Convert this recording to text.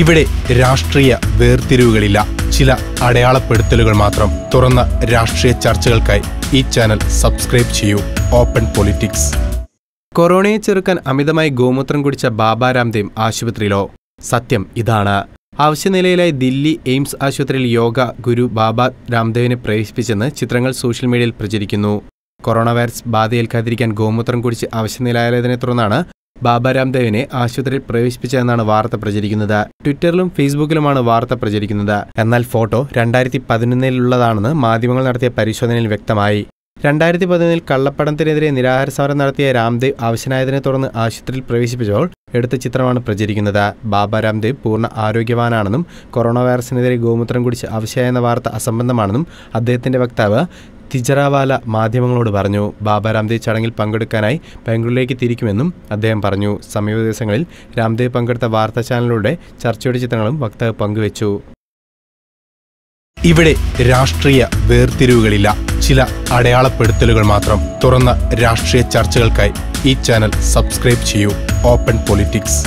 ഇവിടെ രാഷ്ട്രീയ വേർതിരിവുകളില്ല. ചില അടയാളപ്പെടുത്തലുകൾ മാത്രം തുറന്ന രാഷ്ട്രീയ ചർച്ചകൾക്കായി ഈ ചാനൽ സബ്സ്ക്രൈബ് ചെയ്യൂ. Open politics. കൊറോണയെ ചെറുക്കാൻ അമിതമായി ഗോമൂത്രം കുടിച്ച ബാബ രാംദേവ് ആശുപത്രിയിലോ? സത്യം ഇതാണ്. അവശ്യനിലയിലായി ദില്ലി എയിംസ് ആശുപത്രിയിൽ യോഗ ഗുരു ബാബ രാംദേവിനെ പ്രവേശിപ്പിച്ചെന്ന് ചിത്രങ്ങൾ സോഷ്യൽ മീഡിയയിൽ പ്രചരിക്കുന്നു. കൊറോണ വൈറസ് ബാധയേൽക്കാതിരിക്കാൻ ഗോമൂത്രം കുടിച്ച് അവശ്യനിലയായതിനെ തുടർന്നാണ് ബാബ രാംദേവിനെ ആശുപത്രിയിൽ പ്രവേശിപ്പിച്ചതെന്നാണ് വാർത്ത പ്രചരിക്കുന്നത്. ട്വിറ്ററിലും ഫേസ്ബുക്കിലുമാണ് വാർത്ത പ്രചരിക്കുന്നത്. എന്നാൽ ഫോട്ടോ രണ്ടായിരത്തി പതിനൊന്നിലുള്ളതാണെന്ന് മാധ്യമങ്ങൾ നടത്തിയ പരിശോധനയിൽ വ്യക്തമായി. രണ്ടായിരത്തി പതിനൊന്നിൽ കള്ളപ്പണത്തിനെതിരെ നിരാഹാര സമരം നടത്തിയ രാംദേവ് ആവശ്യനായതിനെ തുടർന്ന് ആശുപത്രിയിൽ പ്രവേശിപ്പിച്ചപ്പോൾ എടുത്ത ചിത്രമാണ് പ്രചരിക്കുന്നത്. ബാബ രാംദേവ് പൂർണ ആരോഗ്യവാനാണെന്നും കൊറോണ വൈറസിനെതിരെ ഗോമൂത്രം കുടിച്ച് ആവശ്യമായെന്ന വാർത്ത അസംബന്ധമാണെന്നും അദ്ദേഹത്തിന്റെ വക്താവ് തിജറാവാല മാധ്യമങ്ങളോട് പറഞ്ഞു ബാബ രാംദേവ് ചടങ്ങിൽ പങ്കെടുക്കാനായി ബാംഗ്ലൂരിലേക്ക് തിരിക്കുമെന്നും അദ്ദേഹം പറഞ്ഞു. സമീപ ദിവസങ്ങളിൽ രാംദേവ് പങ്കെടുത്ത വാർത്താ ചാനലിലൂടെ ചർച്ചയുടെ ചിത്രങ്ങളും വക്താവ് പങ്കുവച്ചു. ഇവിടെ രാഷ്ട്രീയ വേർതിരിവുകളില്ല. ചില അടയാളപ്പെടുത്തലുകൾ മാത്രം. തുറന്ന രാഷ്ട്രീയ ചർച്ചകൾക്കായി ഈ ചാനൽ സബ്സ്ക്രൈബ് ചെയ്യൂ. Open politics.